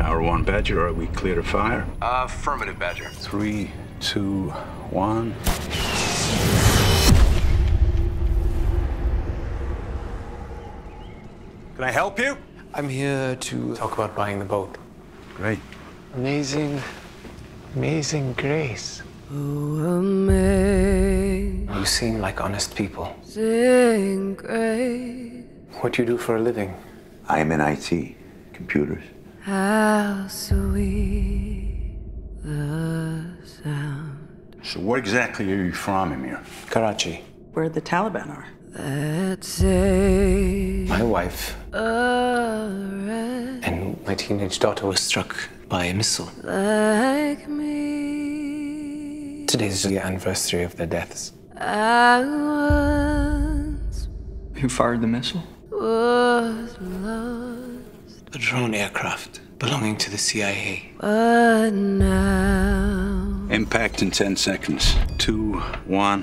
Tower 1 Badger, are we clear to fire? Uh, affirmative, Badger. Three, two, one. Can I help you? I'm here to talk about buying the boat. Great. Amazing, amazing grace. Amazing You seem like honest people. Sing grace, What do you do for a living? I am in IT, computers. How sweet the sound So, where exactly are you from, Emir? Karachi. where the Taliban are. that saves My wife and my teenage daughter was struck by a missile. like me. Today's the anniversary of their deaths. I once Who fired the missile? Was lost, A drone aircraft belonging to the CIA. but now Impact in 10 seconds. Two, one.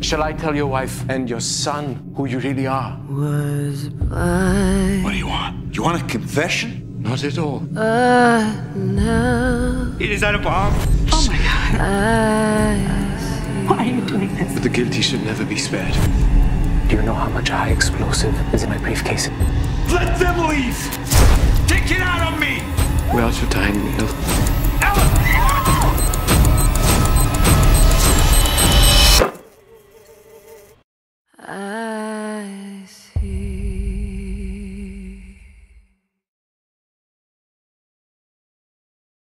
Shall I tell your wife and your son who you really are? was blind. What do you want? You want a confession? Not at all. But now Is that a bomb? Oh my god. I Why are you doing this? But the guilty should never be spared. Do you know how much high explosive is in my briefcase? Let them leave! Take it out on me! We also dying, Neil.